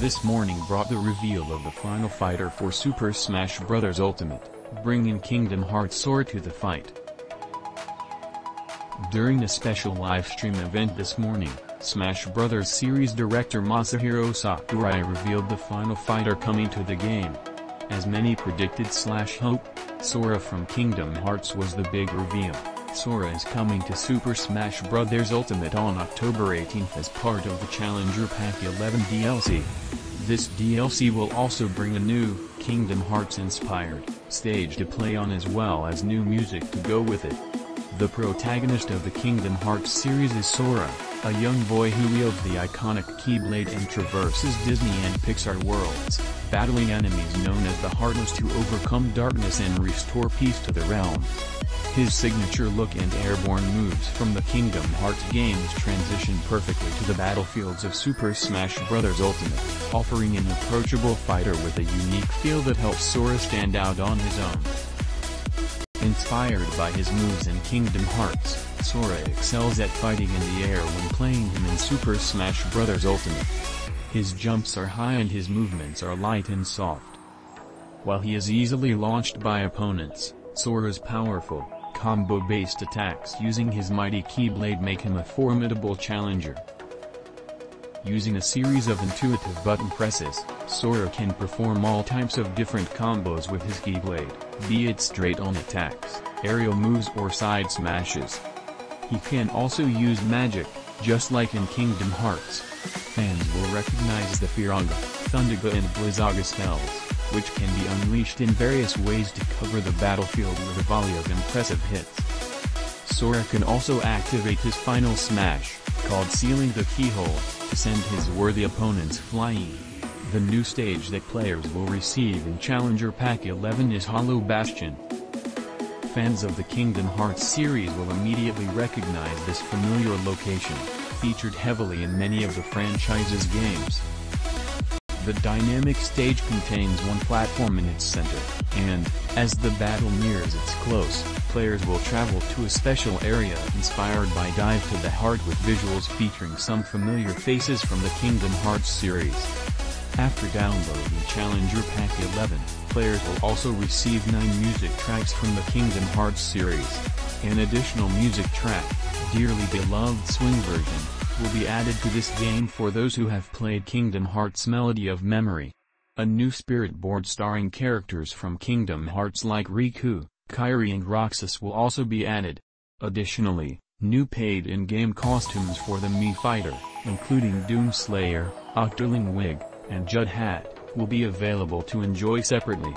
this morning brought the reveal of the final fighter for Super Smash Bros. Ultimate, bringing Kingdom Hearts Sora to the fight. During a special livestream event this morning, Smash Bros. series director Masahiro Sakurai revealed the final fighter coming to the game. As many predicted slash hope, Sora from Kingdom Hearts was the big reveal. Sora is coming to Super Smash Bros. Ultimate on October 18th as part of the Challenger Pack 11 DLC. This DLC will also bring a new, Kingdom Hearts-inspired, stage to play on as well as new music to go with it. The protagonist of the Kingdom Hearts series is Sora, a young boy who wields the iconic Keyblade and traverses Disney and Pixar worlds, battling enemies known as the Heartless to overcome darkness and restore peace to the realm. His signature look and airborne moves from the Kingdom Hearts games transition perfectly to the battlefields of Super Smash Bros. Ultimate, offering an approachable fighter with a unique feel that helps Sora stand out on his own. Inspired by his moves in Kingdom Hearts, Sora excels at fighting in the air when playing him in Super Smash Bros. Ultimate. His jumps are high and his movements are light and soft. While he is easily launched by opponents, Sora is powerful, combo-based attacks using his mighty Keyblade make him a formidable challenger. Using a series of intuitive button presses, Sora can perform all types of different combos with his Keyblade, be it straight-on attacks, aerial moves or side smashes. He can also use magic, just like in Kingdom Hearts. Fans will recognize the Firaga, Thundaga and Blizzaga spells, which can be unleashed in various ways to cover the battlefield with a volley of impressive hits. Sora can also activate his final smash, called Sealing the Keyhole, to send his worthy opponents flying. The new stage that players will receive in Challenger Pack 11 is Hollow Bastion. Fans of the Kingdom Hearts series will immediately recognize this familiar location, featured heavily in many of the franchise's games. The dynamic stage contains one platform in its center, and, as the battle nears its close, players will travel to a special area inspired by Dive to the Heart with visuals featuring some familiar faces from the Kingdom Hearts series. After downloading Challenger Pack 11, players will also receive 9 music tracks from the Kingdom Hearts series. An additional music track, Dearly Beloved Swing version, will be added to this game for those who have played Kingdom Hearts Melody of Memory. A new spirit board starring characters from Kingdom Hearts like Riku, Kairi and Roxas will also be added. Additionally, new paid in-game costumes for the Mii Fighter, including Doomslayer, Octoling Wig, and Judd Hat, will be available to enjoy separately.